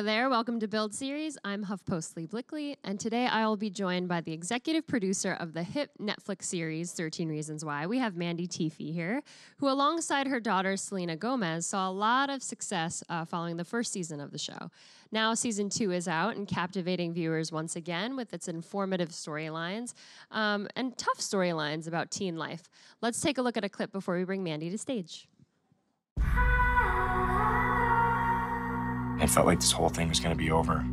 Hello there, welcome to Build Series. I'm HuffPost Leigh Blickley, and today I will be joined by the executive producer of the hit Netflix series 13 Reasons Why. We have Mandy Teefey here, who, alongside her daughter Selena Gomez, saw a lot of success uh, following the first season of the show. Now, season two is out and captivating viewers once again with its informative storylines um, and tough storylines about teen life. Let's take a look at a clip before we bring Mandy to stage. It felt like this whole thing was going to be over.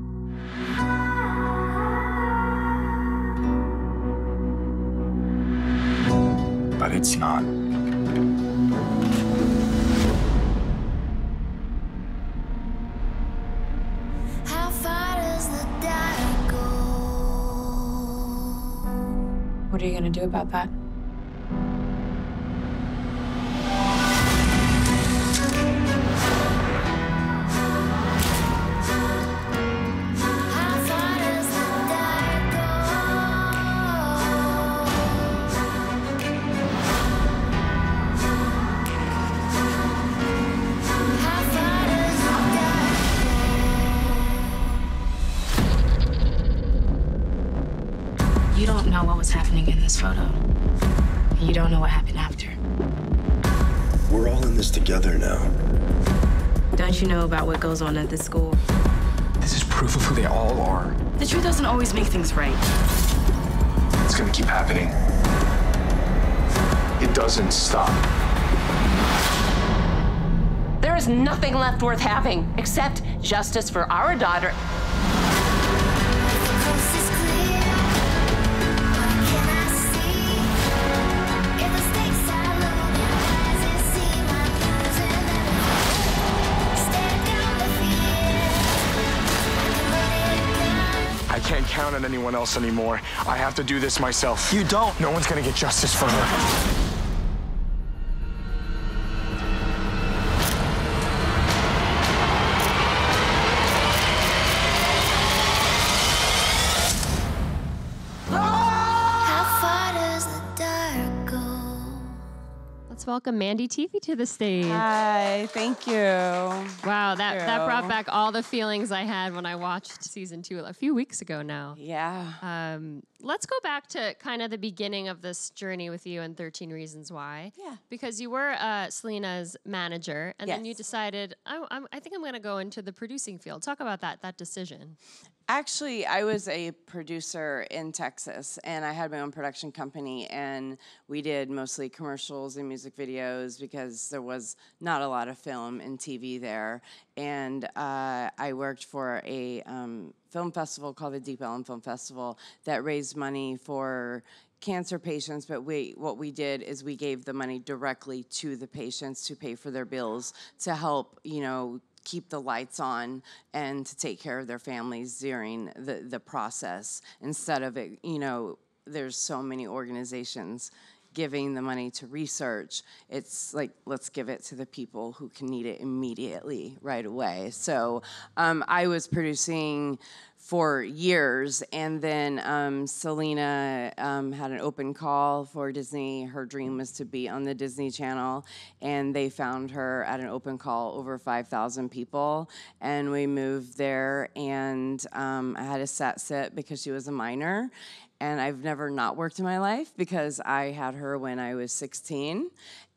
But it's not. How far does the dark go? What are you gonna do about that? Don't know what happened after. We're all in this together now. Don't you know about what goes on at this school? This is proof of who they all are. The truth doesn't always make things right. It's going to keep happening. It doesn't stop. There is nothing left worth having except justice for our daughter. Can't count on anyone else anymore. I have to do this myself. You don't. No one's going to get justice for her. Welcome Mandy Teefey to the stage. Hi, thank you. Wow, that, that brought back all the feelings I had when I watched season two a few weeks ago now. Yeah. Um, let's go back to kind of the beginning of this journey with you and 13 Reasons Why. Yeah. Because you were uh, Selena's manager, and then you decided, I, I'm, I think I'm going to go into the producing field. Talk about that that decision. Actually, I was a producer in Texas and I had my own production company and we did mostly commercials and music videos because there was not a lot of film and TV there. And uh, I worked for a um, film festival called the Deep Ellum Film Festival that raised money for cancer patients, but we what we did is we gave the money directly to the patients to pay for their bills to help, you know, keep the lights on and to take care of their families during the, the process instead of it, you know, there's so many organizations giving the money to research. It's like, let's give it to the people who can need it immediately, right away. So um, I was producing for years. And then um, Selena um, had an open call for Disney. Her dream was to be on the Disney Channel, and they found her at an open call over 5,000 people. And we moved there, and um, I had a set sit because she was a minor. And I've never not worked in my life because I had her when I was 16.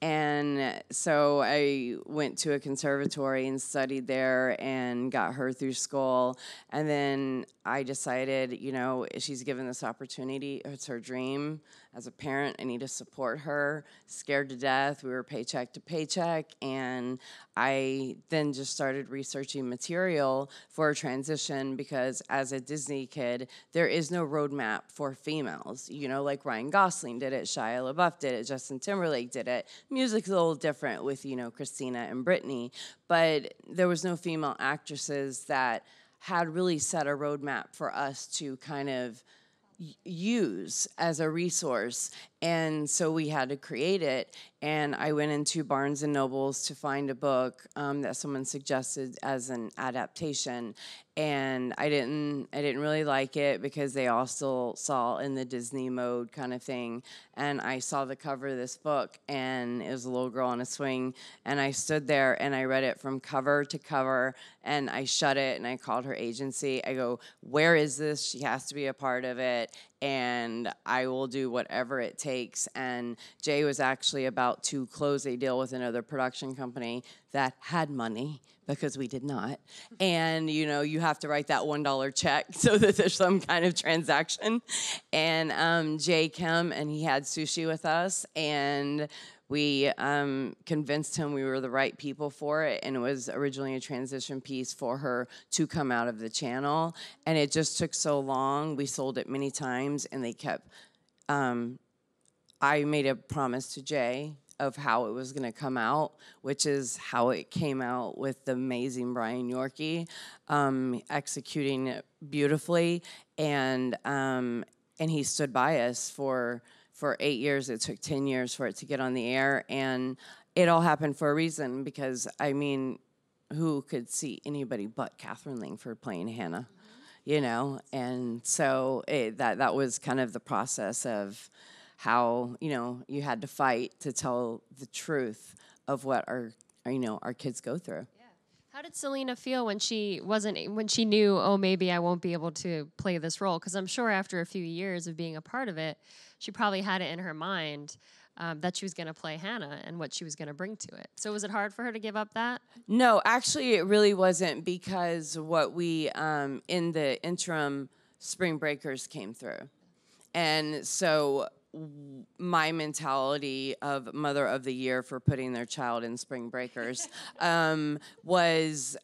And uh, so I went to a conservatory and studied there and got her through school. And then I decided, you know, she's given this opportunity, it's her dream. As a parent, I need to support her. Scared to death. We were paycheck to paycheck. And I then just started researching material for a transition because as a Disney kid, there is no roadmap for females. You know, like Ryan Gosling did it, Shia LaBeouf did it, Justin Timberlake did it. Music's a little different with, you know, Christina and Britney, but there was no female actresses that had really set a roadmap for us to kind of use as a resource and so we had to create it. And I went into Barnes and Nobles to find a book um, that someone suggested as an adaptation, and I didn't. I didn't really like it because they all still saw in the Disney mode kind of thing. And I saw the cover of this book, and it was a little girl on a swing, and I stood there and I read it from cover to cover, and I shut it and I called her agency. I go, "Where is this? She has to be a part of it." And I will do whatever it takes. And Jay was actually about to close a deal with another production company that had money because we did not. And you know, you have to write that one dollar check so that there's some kind of transaction. And um, Jay came and he had sushi with us and we um, convinced him we were the right people for it and it was originally a transition piece for her to come out of the channel and it just took so long. We sold it many times and they kept um, i made a promise to jay of how it was going to come out which is how it came out with the amazing brian yorkey um, executing it beautifully and um, and he stood by us for for eight years. It took 10 years for it to get on the air. And it all happened for a reason because, I mean, who could see anybody but Katherine Langford playing Hannah? You know? And so it, that, that was kind of the process of how, you know, you had to fight to tell the truth of what our, you know, our kids go through. How did Selena feel when she wasn't when she knew, oh, maybe I won't be able to play this role? Because I'm sure after a few years of being a part of it, she probably had it in her mind um, that she was going to play Hannah and what she was going to bring to it. So was it hard for her to give up that? No, actually, it really wasn't because what we um, in the interim spring breakers came through, and so my mentality of mother of the year for putting their child in spring breakers um, was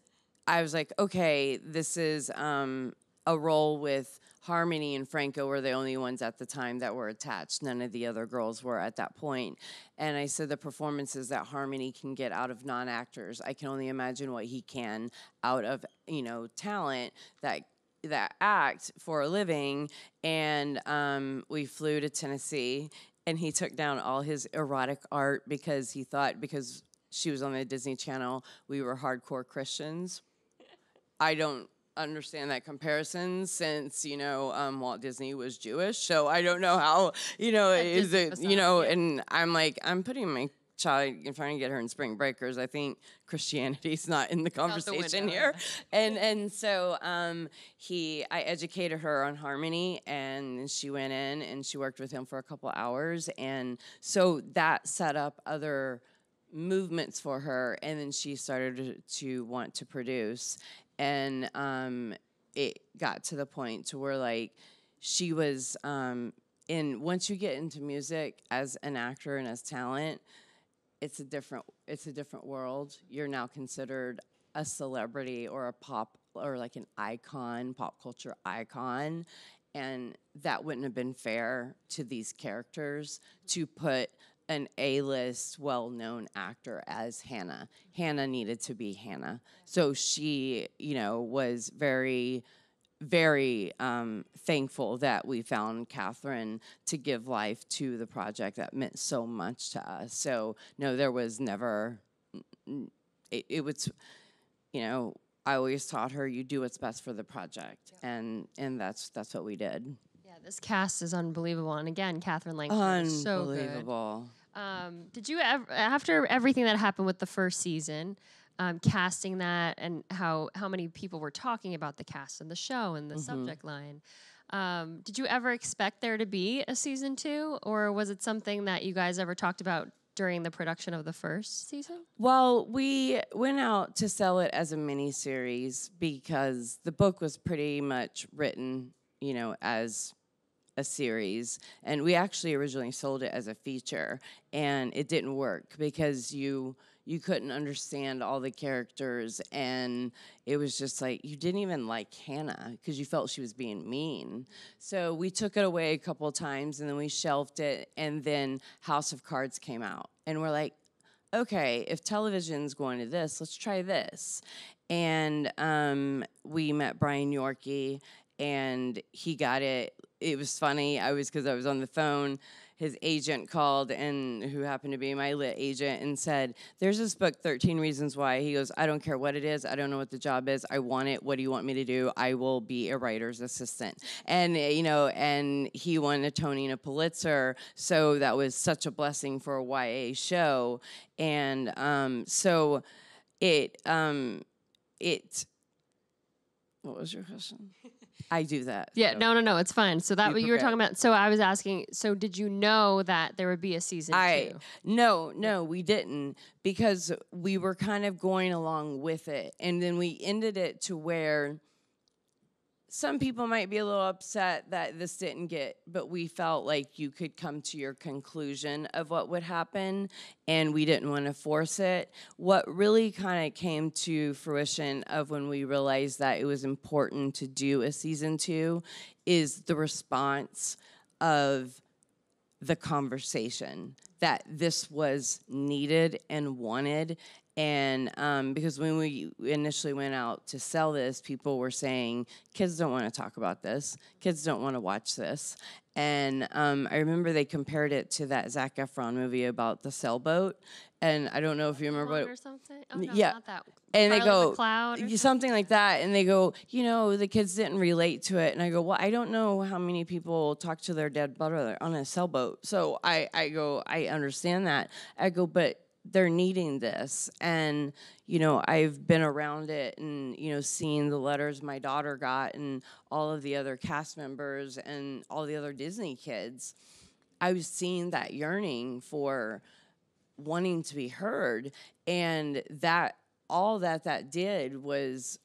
I was like, okay, this is um, a role with Harmony and Franco were the only ones at the time that were attached. None of the other girls were at that point. And I said the performances that Harmony can get out of non-actors, I can only imagine what he can out of you know talent that that act for a living. And um, we flew to Tennessee, and he took down all his erotic art because he thought because she was on the Disney Channel, we were hardcore Christians. I don't understand that comparison since you know um, Walt Disney was Jewish, so I don't know how you know is it you know, yeah. and I'm like I'm putting my child and trying to get her in Spring Breakers. I think Christianity's not in the conversation window, here, and and so um, he I educated her on harmony, and she went in and she worked with him for a couple hours, and so that set up other movements for her and then she started to, to want to produce and um, it got to the point to where like she was um, in once you get into music as an actor and as talent it's a different it's a different world. You're now considered a celebrity or a pop or like an icon pop culture icon and that wouldn't have been fair to these characters to put an A-list well-known actor as Hannah. Hannah needed to be Hannah. So she, you know, was very very um, thankful that we found Katherine to give life to the project that meant so much to us. So no, there was never. It, it was, you know, I always taught her you do what's best for the project, and and that's that's what we did. Yeah, this cast is unbelievable. And again, Katherine Langford is so good. Um, did you ever, after everything that happened with the first season, um, casting that and how how many people were talking about the cast and the show and the subject line? Um, did you ever expect there to be a season two, or was it something that you guys ever talked about during the production of the first season? Well, we went out to sell it as a mini series because the book was pretty much written, you know, as a series and we actually originally sold it as a feature and it didn't work because you you couldn't understand all the characters and it was just like you didn't even like Hannah because you felt she was being mean. So we took it away a couple times and then we shelved it and then House of Cards came out and we're like okay, if television's going to this, let's try this. And um, we met Brian Yorkey, and he got it. It was funny. I was because I was on the phone, his agent called and who happened to be my lit agent and said, "There's this book, 13 Reasons Why." He goes, "I don't care what it is. I don't know what the job is. I want it. What do you want me to do? I will be a writer's assistant." And uh, you know, and he won a Tony and a Pulitzer, so that was such a blessing for a YA show. And um, so it um, it. What was your question? I do that. Yeah, so. no, no, no, it's fine. So that Be what you were talking about. So I was asking. So did you know that there would be a season I two? no, no, we didn't because we were kind of going along with it, and then we ended it to where some people might be a little upset that this didn't get, but we felt like you could come to your conclusion of what would happen, and we didn't want to force it. What really kind of came to fruition of when we realized that it was important to do a season two is the response of the conversation that this was needed and wanted. And um, because when we initially went out to sell this, people were saying, kids don't want to talk about this, kids don't want to watch this. And um, I remember they compared it to that Zac Efron movie about the sailboat. And I don't know if you remember what One or something? Oh, no, yeah. not that. and they go McCloud or y- something like that and they go you know the kids didn't relate to it and i go well i don't know how many people talk to their dead brother on a sailboat so i i go i understand that i go but they're needing this. And you know i've been around it and you know seeing the letters my daughter got and all of the other cast members and all the other disney kids. I was seeing that yearning for wanting to be heard. And that all that that did was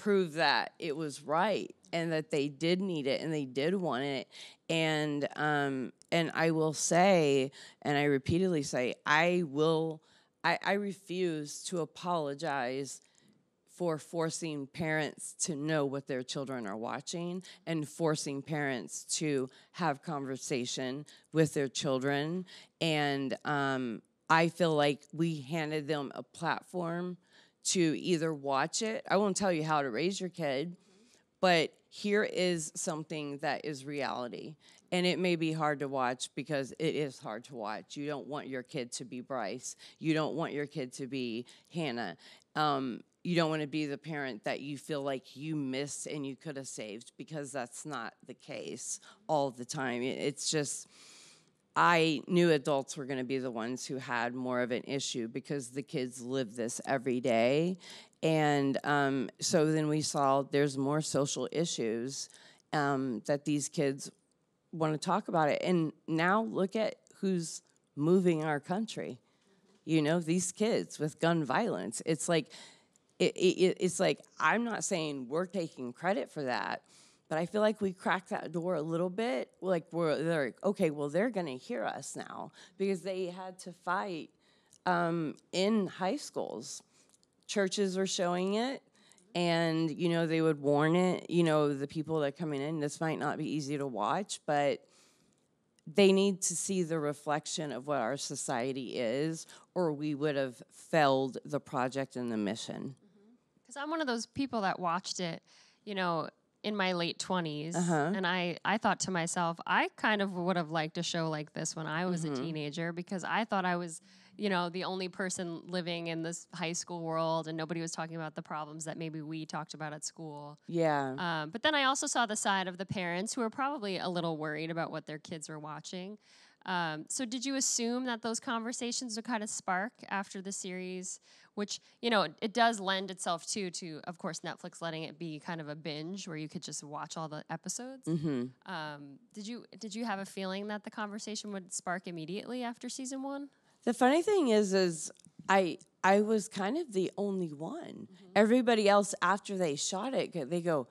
prove that it was right and that they did need it and they did want it. And um and i will say and i repeatedly say i will i i refuse to apologize for forcing parents to know what their children are watching and forcing parents to have conversation with their children. And um, i feel like we handed them a platform to either watch it. I won't tell you how to raise your kid but here is something that is reality. And it may be hard to watch because it is hard to watch. You don't want your kid to be bryce. You don't want your kid to be hannah. Um, you don't want to be the parent that you feel like you missed and you could have saved because that's not the case all the time. It's just I knew adults were going to be the ones who had more of an issue because the kids live this every day. And um, so then we saw there's more social issues um, that these kids want to talk about it. And now look at who's moving our country. You know, these kids with gun violence. It's like, it, it, it's like I'm not saying we're taking credit for that, but I feel like we cracked that door a little bit. Like we're they're like, okay, well they're gonna hear us now because they had to fight um, in high schools. Churches were showing it, and you know they would warn it. You know the people that are coming in. This might not be easy to watch, but they need to see the reflection of what our society is, or we would have failed the project and the mission. Because I'm one of those people that watched it, you know, in my late 20s. Uh-huh. And I, I thought to myself, I kind of would have liked a show like this when I was Mm-hmm. a teenager because I thought I was, you know, the only person living in this high school world and nobody was talking about the problems that maybe we talked about at school. Yeah. Um, but then I also saw the side of the parents who were probably a little worried about what their kids were watching. Um, so did you assume that those conversations would kind of spark after the series, which you know it does lend itself to to of course Netflix letting it be kind of a binge where you could just watch all the episodes. Mm-hmm. Um, did you did you have a feeling that the conversation would spark immediately after season one? The funny thing is, is I I was kind of the only one. Everybody else after they shot it, they go,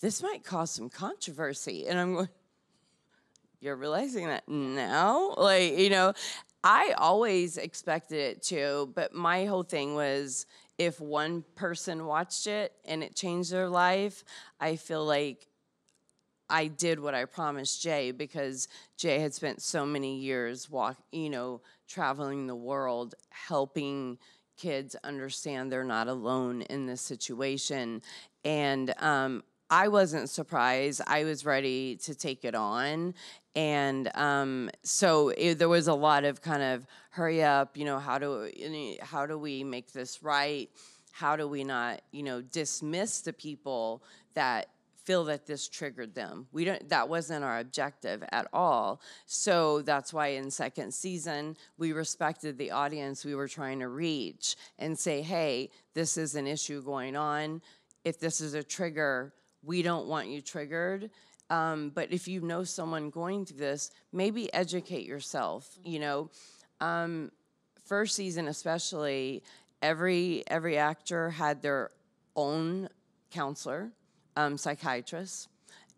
"This might cause some controversy," and I'm going, "You're realizing that now?" Like you know, I always expected it to, but my whole thing was if one person watched it and it changed their life, I feel like I did what I promised Jay because Jay had spent so many years walk, you know, traveling the world, helping kids understand they're not alone in this situation. And um, I wasn't surprised. I was ready to take it on. And um, so it, there was a lot of kind of hurry up, you know, how do how do we make this right? How do we not, you know, dismiss the people that feel that this triggered them. We don't that wasn't our objective at all. So that's why in second season we respected the audience we were trying to reach and say, "Hey, this is an issue going on. If this is a trigger, we don't want you triggered." Um, but if you know someone going through this, maybe educate yourself. You know, um, first season especially, every every actor had their own counselor um, psychiatrists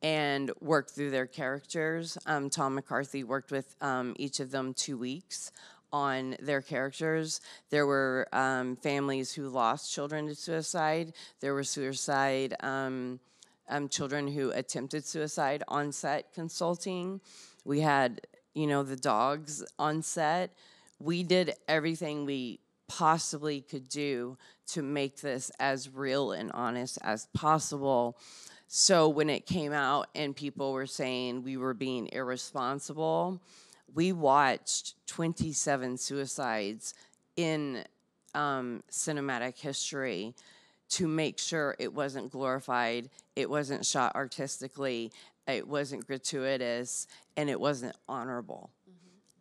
and worked through their characters. Um, Tom McCarthy worked with um, each of them two weeks on their characters. There were um, families who lost children to suicide. There were suicide um, um, children who attempted suicide on set consulting. We had, you know, the dogs on set. We did everything we possibly could do to make this as real and honest as possible. So when it came out and people were saying we were being irresponsible, we watched 27 suicides in um, cinematic history to make sure it wasn't glorified, it wasn't shot artistically, it wasn't gratuitous, and it wasn't honorable.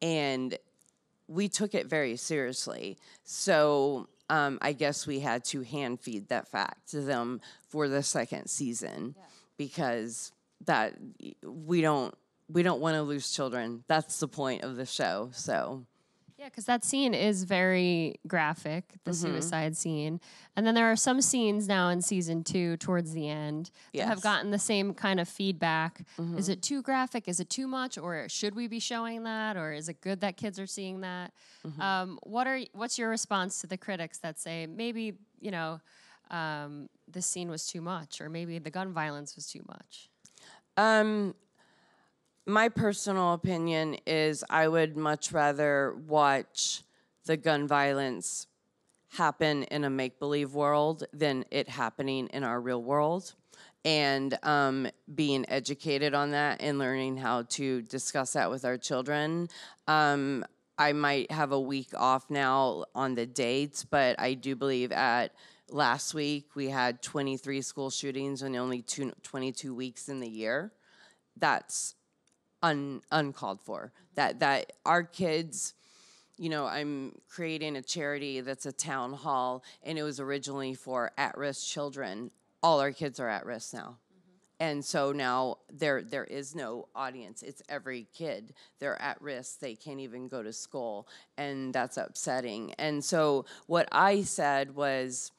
And we took it very seriously. So um, I guess we had to hand feed that fact to them for the second season because that we don't we don't want to lose children. That's the point of the show. So Yeah, because that scene is very graphic, the Mm-hmm. suicide scene. And then there are some scenes now in season two towards the end that have gotten the same kind of feedback. Mm-hmm. Is it too graphic? Is it too much? Or should we be showing that? Or is it good that kids are seeing that? Mm-hmm. Um, what are what's your response to the critics that say maybe, you know, um, this scene was too much, or maybe the gun violence was too much? Um, my personal opinion is I would much rather watch the gun violence happen in a make believe world than it happening in our real world. And um, being educated on that and learning how to discuss that with our children. Um, I might have a week off now on the dates, but I do believe at last week we had 23 school shootings in only two, 22 weeks in the year that's un, uncalled for. That that our kids, you know, I'm creating a charity that's a town hall, and it was originally for at-risk children. All our kids are at risk now. And so now there there is no audience. It's every kid. They're at risk. They can't even go to school, and that's upsetting. And so what I said was,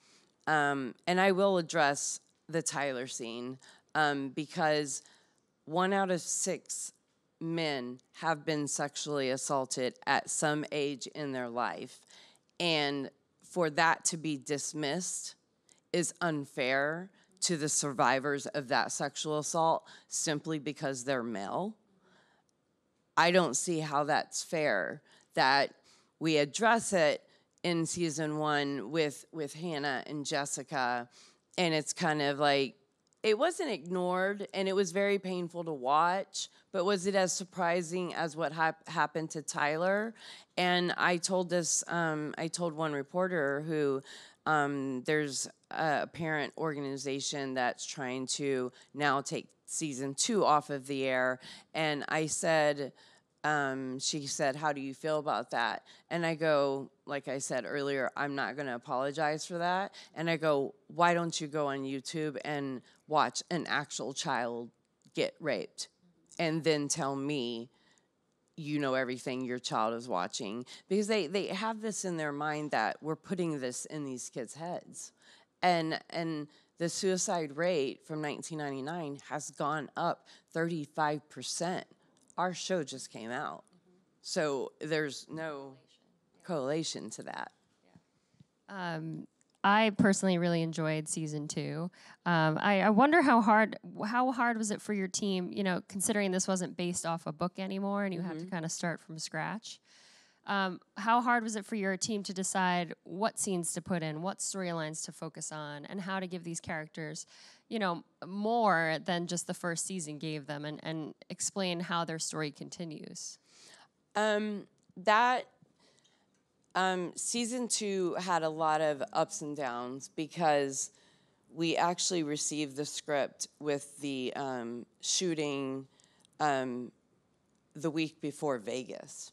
um, and I will address the Tyler scene um, because one out of six men have been sexually assaulted at some age in their life. And for that to be dismissed is unfair to the survivors of that sexual assault simply because they're male. I don't see how that's fair that we address it in season one with with Hannah and Jessica, and it's kind of like it wasn't ignored and it was very painful to watch but was it as surprising as what hap- happened to tyler? And i told this um, i told one reporter who um, there's a parent organization that's trying to now take season two off of the air and i said um, she said, How do you feel about that? And I go, Like I said earlier, I'm not going to apologize for that. And I go, Why don't you go on YouTube and watch an actual child get raped and then tell me you know everything your child is watching? Because they, they have this in their mind that we're putting this in these kids' heads. And, and the suicide rate from 1999 has gone up 35% our show just came out. So there's no correlation to that. I personally really enjoyed season two. Um, I, I wonder how hard how hard was it for your team? You know, considering this wasn't based off a book anymore, and you had to kind of start from scratch. Um, how hard was it for your team to decide what scenes to put in, what storylines to focus on, and how to give these characters, you know, more than just the first season gave them, and, and explain how their story continues? Um, that um, season two had a lot of ups and downs because we actually received the script with the um, shooting um, the week before Vegas.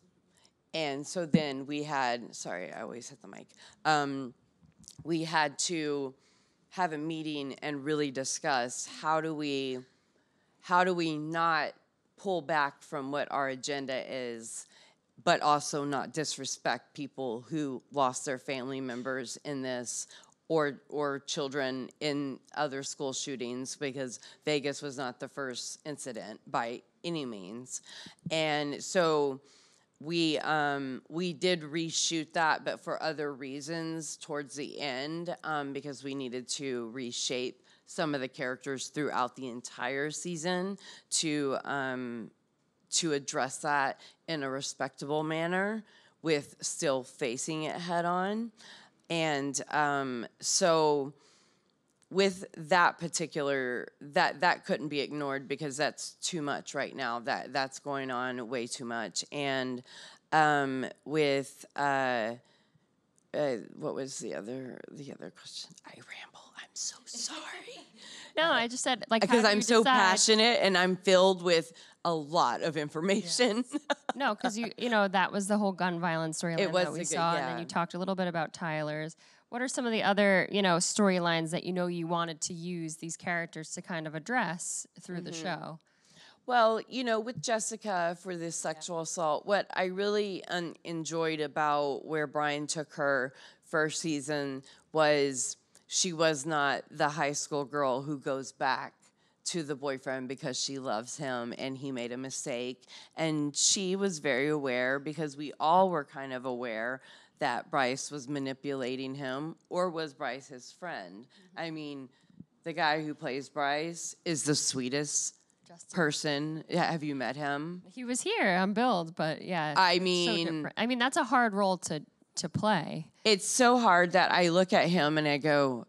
And so then we had, sorry, I always hit the mic. Um, we had to have a meeting and really discuss how do we how do we not pull back from what our agenda is but also not disrespect people who lost their family members in this or or children in other school shootings because Vegas was not the first incident by any means. And so we um, we did reshoot that, but for other reasons towards the end um, because we needed to reshape some of the characters throughout the entire season to um, to address that in a respectable manner with still facing it head on. And um, so with that particular that that couldn't be ignored because that's too much right now. That that's going on way too much. And um, with uh, uh, what was the other the other question? I ramble. I'm so sorry. No, I just said like because i'm so decide- passionate and i'm filled with a lot of information. No, because you you know that was the whole gun violence storyline was that we good- saw, and then you talked a little bit about Tyler's. What are some of the other you know storylines that you know you wanted to use these characters to kind of address through the Mm-hmm. show? Well, you know, with Jessica for this sexual assault, what I really un- enjoyed about where Brian took her first season was she was not the high school girl who goes back to the boyfriend because she loves him and he made a mistake. And she was very aware because we all were kind of aware that Bryce was manipulating him or was Bryce his friend. Mm-hmm. I mean, the guy who plays Bryce is the sweetest person. Yeah, Have you met him? He was here on Build, but yeah, I mean- different. I mean that's a hard role to to play. It's so hard that I look at him and I go,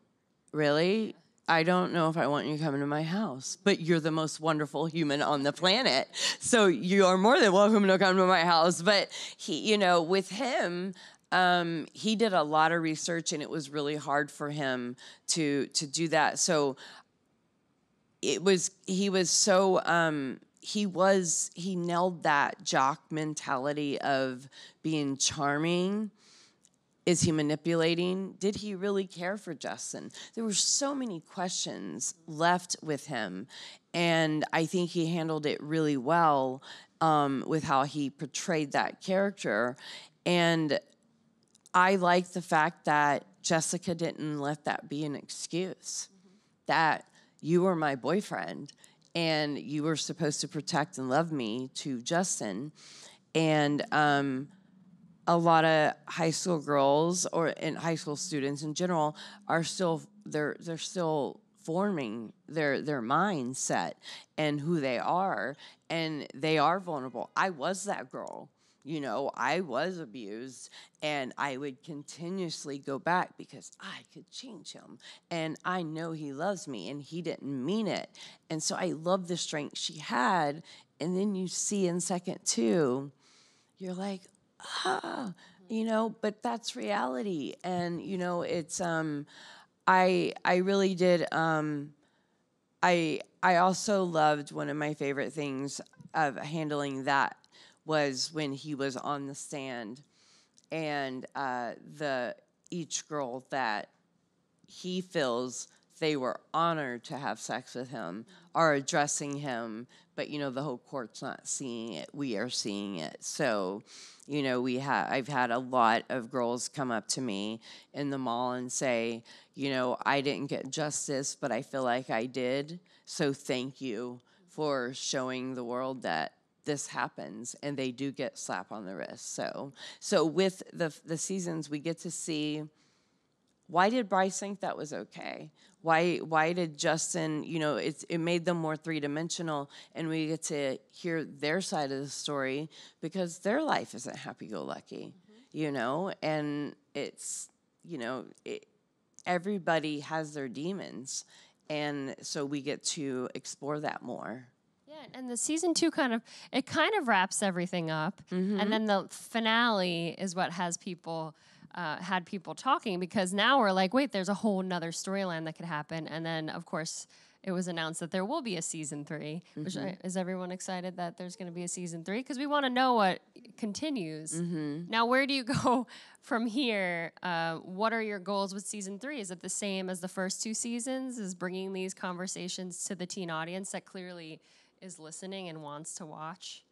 Really? I don't know if I want you coming to my house, but you're the most wonderful human on the planet. So you are more than welcome to come to my house. But he, you know, with him, um, he did a lot of research and it was really hard for him to to do that. So it was he was so um he was he nailed that jock mentality of being charming. Is he manipulating? Did he really care for justin? There were so many questions left with him and i think he handled it really well um, with how he portrayed that character. And i like the fact that jessica didn't let that be an excuse that you were my boyfriend and you were supposed to protect and love me to Justin. And um, a lot of high school girls or and high school students in general are still they're they're still forming their their mindset and who they are and they are vulnerable. I was that girl. You know, I was abused and I would continuously go back because I could change him. And I know he loves me and he didn't mean it. And so I love the strength she had. And then you see in second two, you're like, ah, you know, but that's reality. And, you know, it's um I I really did um I I also loved one of my favorite things of handling that was when he was on the stand and uh, the each girl that he feels they were honored to have sex with him are addressing him but you know the whole court's not seeing it. We are seeing it. So you know we have i've had a lot of girls come up to me in the mall and say you know i didn't get justice but i feel like i did. So thank you for showing the world that this happens and they do get slap on the wrist so so with the the seasons we get to see why did Bryce think that was okay? Why why did Justin, you know, it's it made them more three dimensional and we get to hear their side of the story because their life isn't happy go lucky, mm-hmm. you know, and it's you know, it, everybody has their demons and so we get to explore that more. And the season two kind of it kind of wraps everything up, and then the finale is what has people uh, had people talking because now we're like, wait, there's a whole nother storyline that could happen, and then of course it was announced that there will be a season 3 Which I, is everyone excited that there's going to be a season three? Because we want to know what continues. Now, where do you go from here? Uh, what are your goals with season three? Is it the same as the first two seasons? Is bringing these conversations to the teen audience that clearly is listening and wants to watch?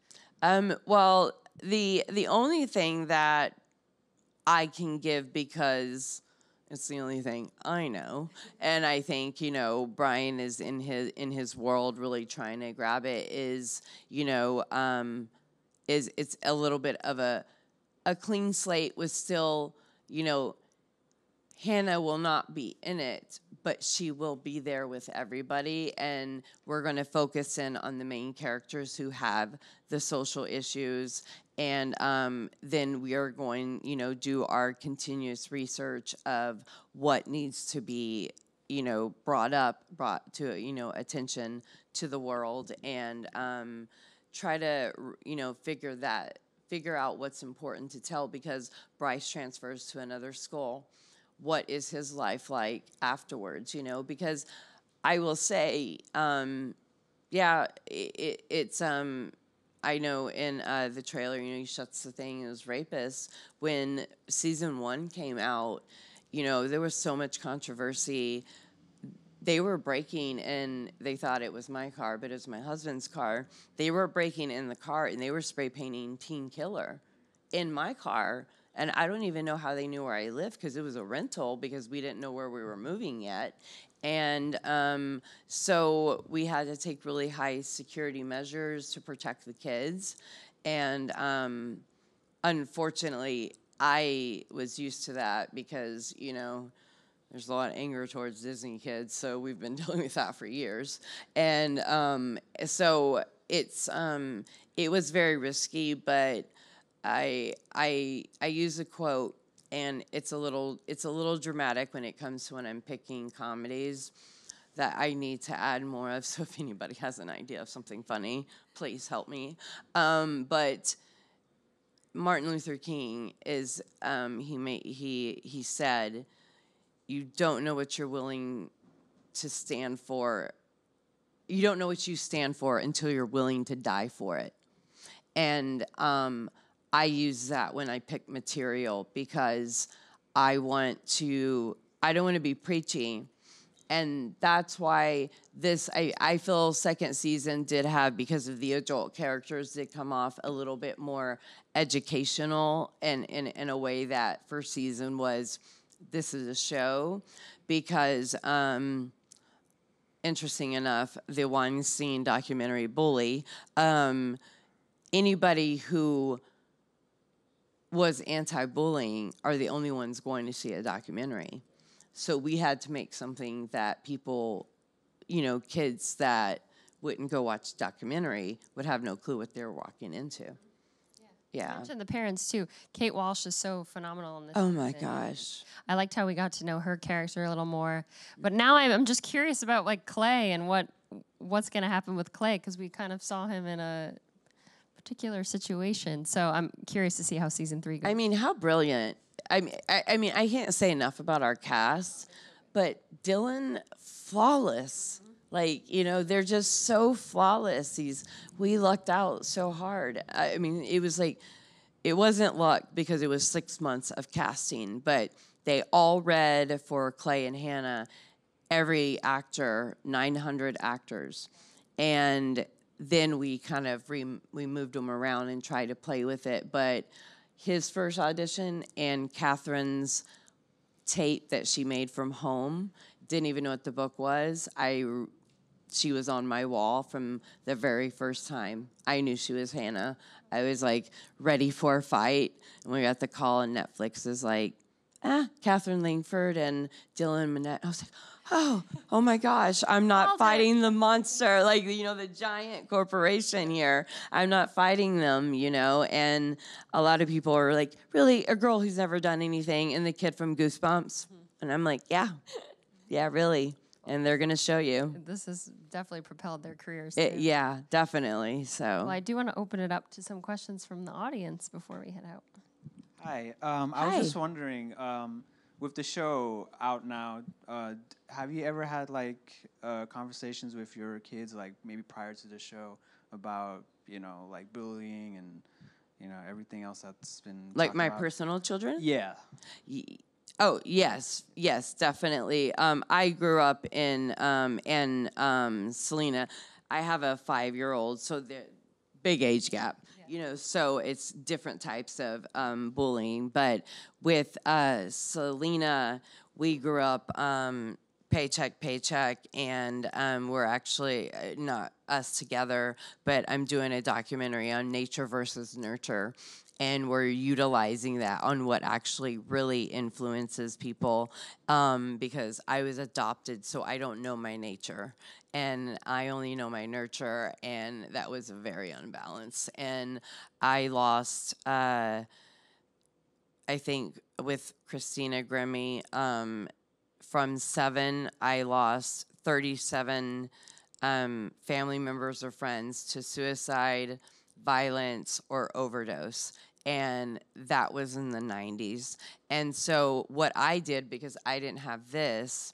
Um, well, the the only thing that I can give because it's the only thing I know, and I think you know Brian is in his in his world really trying to grab it is you know um, is it's a little bit of a a clean slate with still you know Hannah will not be in it, but she will be there with everybody. And we're going to focus in on the main characters who have the social issues. And um, then we are going, you know, do our continuous research of what needs to be, you know, brought up, brought to, you know, attention to the world and um, try to, you know, figure that, figure out what's important to tell because Bryce transfers to another school what is his life like afterwards, you know? Because I will say, um, yeah, it, it, it's, um, I know in uh, the trailer, you know, he shuts the thing as rapist. When season one came out, you know, there was so much controversy. They were breaking and they thought it was my car, but it was my husband's car. They were breaking in the car and they were spray painting Teen Killer in my car and I don't even know how they knew where I lived because it was a rental because we didn't know where we were moving yet. And um, so we had to take really high security measures to protect the kids. And um, unfortunately, I was used to that because, you know, there's a lot of anger towards Disney kids, so we've been dealing with that for years. And um, so it's um, it was very risky, but I I I use a quote, and it's a little it's a little dramatic when it comes to when I'm picking comedies that I need to add more of. So if anybody has an idea of something funny, please help me. Um, but Martin Luther King is um, he made he he said, "You don't know what you're willing to stand for. You don't know what you stand for until you're willing to die for it." And um, I use that when I pick material because I want to. I don't want to be preachy and that's why this I, I feel second season did have because of the adult characters did come off a little bit more educational and in, a way that first season was this is a show because um interesting enough the Weinstein documentary bully um anybody who was anti-bullying are the only ones going to see a documentary so we had to make something that people, you know, kids that wouldn't go watch the documentary would have no clue what they're walking into. Yeah. Mention the parents too. Kate Walsh is so phenomenal in this. Oh my season. gosh. I liked how we got to know her character a little more. But now I'm, I'm just curious about like Clay and what what's going to happen with Clay because we kind of saw him in a particular situation. So I'm curious to see how season three goes. I mean, how brilliant. I mean, I, I mean, I can't say enough about our cast, but Dylan, flawless. Like you know, they're just so flawless. These we lucked out so hard. I, mean, it was like it wasn't luck because it was six months of casting, but they all read for Clay and Hannah, every actor, 900 actors. And then we kind of re- we moved them around and tried to play with it. But his first audition and Katherine's tape that she made from home, didn't even know what the book was. I she was on my wall from the very first time. I knew she was Hannah. I was like ready for a fight, and we got the call, and Netflix is like, ah, Katherine Langford and Dylan Minnette. I was like, oh, oh my gosh, I'm not fighting the monster, like, you know, the giant corporation here. I'm not fighting them, you know? And a lot of people are like, really, a girl who's never done anything and the kid from Goosebumps? And I'm like, yeah, yeah, really. And they're going to show you. This has definitely propelled their careers. It, yeah, definitely. So. Well, I do want to open it up to some questions from the audience before we head out. Hi. Um, I Hi. was just wondering, um, with the show out now, uh, have you ever had like uh, conversations with your kids, like maybe prior to the show, about you know like bullying and you know everything else that's been like my about? personal children? Yeah. Y- Oh yes, yes, definitely. Um, I grew up in um, and um, Selena. I have a five-year-old, so the big age gap. You know, so it's different types of um, bullying. But with uh, Selena, we grew up um, paycheck, paycheck, and um, we're actually uh, not us together, but I'm doing a documentary on nature versus nurture and we're utilizing that on what actually really influences people um, because I was adopted, so I don't know my nature. And I only know my nurture, and that was very unbalanced. And I lost, uh, I think, with Christina Grimmie, um, from seven, I lost 37 um, family members or friends to suicide, violence, or overdose. And that was in the 90s. And so, what I did, because I didn't have this,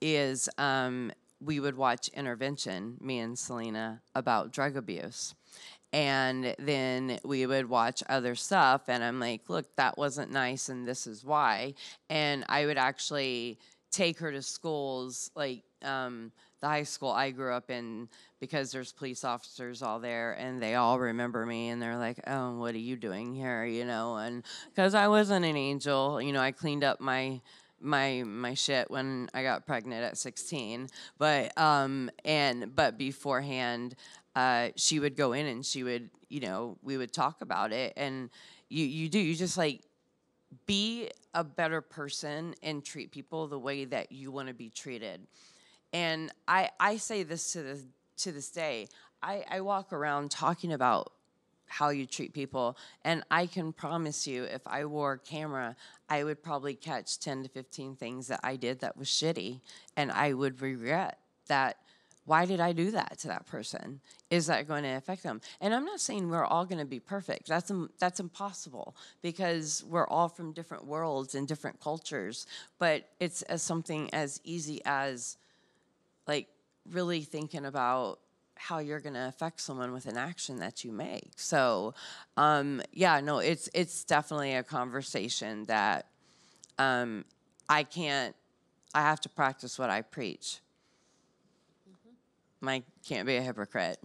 is um, we would watch Intervention, me and Selena, about drug abuse. And then we would watch other stuff, and I'm like, look, that wasn't nice, and this is why. And I would actually take her to schools like um, the high school I grew up in because there's police officers all there and they all remember me and they're like, oh, what are you doing here? You know, and because I wasn't an angel, you know, I cleaned up my my my shit when I got pregnant at 16 but um and but beforehand uh she would go in and she would you know we would talk about it and you you do you just like be a better person and treat people the way that you want to be treated. And I I say this to the to this day. I, I walk around talking about how you treat people and I can promise you if I wore a camera, I would probably catch 10 to 15 things that I did that was shitty and I would regret that why did I do that to that person? Is that going to affect them? And I'm not saying we're all going to be perfect. That's that's impossible because we're all from different worlds and different cultures. But it's as something as easy as like really thinking about how you're going to affect someone with an action that you make. So, um, yeah, no, it's it's definitely a conversation that um, I can't. I have to practice what I preach. I can't be a hypocrite.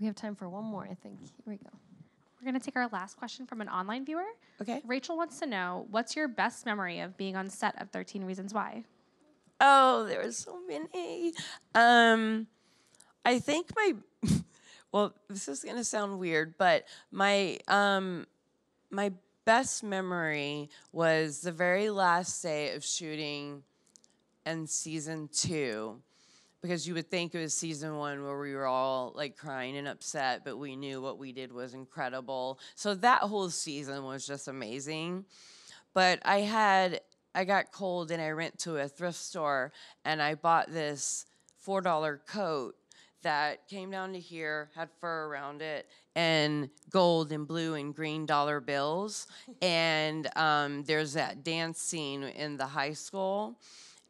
We have time for one more, I think. Here we go. We're going to take our last question from an online viewer. Okay. Rachel wants to know what's your best memory of being on set of 13 Reasons Why? Oh, there were so many. Um, I think my, well, this is gonna sound weird, but my um, my best memory was the very last day of shooting, and season two, because you would think it was season one where we were all like crying and upset, but we knew what we did was incredible. So that whole season was just amazing. But I had I got cold and I went to a thrift store and I bought this four dollar coat that came down to here, had fur around it, and gold and blue and green dollar bills. and um, there's that dance scene in the high school,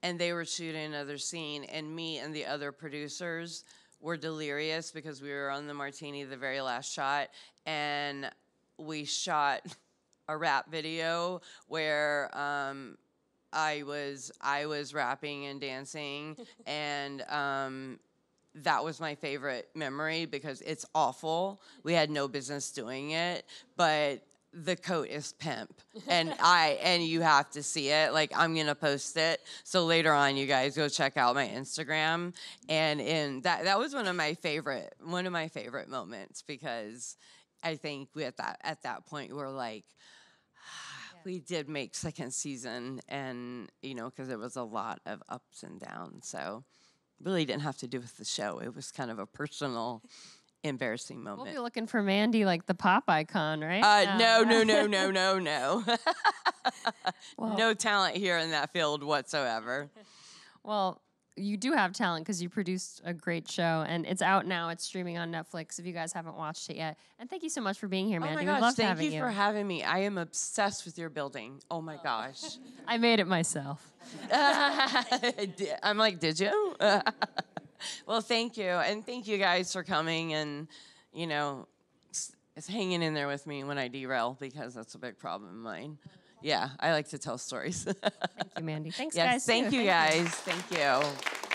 and they were shooting another scene, and me and the other producers were delirious because we were on the martini the very last shot, and we shot a rap video where um, I was I was rapping and dancing, and um, that was my favorite memory because it's awful. We had no business doing it, but the coat is pimp and i and you have to see it like i'm gonna post it so later on you guys go check out my instagram and in that that was one of my favorite one of my favorite moments because i think we at that at that point we're like we did make second season, and you know, because it was a lot of ups and downs. So, really didn't have to do with the show. It was kind of a personal, embarrassing moment We'll be looking for Mandy like the pop icon, right? Uh, no, Um, no, no, no, no, no. Well- no talent here in that field whatsoever. Well, you do have talent because you produced a great show and it's out now. It's streaming on Netflix if you guys haven't watched it yet. And thank you so much for being here, Oh Mandy. my we gosh, loved thank having you, you. for having me. I am obsessed with your building. Oh my gosh. I made it myself. I'm like, did you? well, thank you. And thank you guys for coming and, you know, it's hanging in there with me when I derail because that's a big problem of mine. Yeah, I like to tell stories. Thank you, Mandy. Thanks, yes, guys. thank too. you guys. Thank you.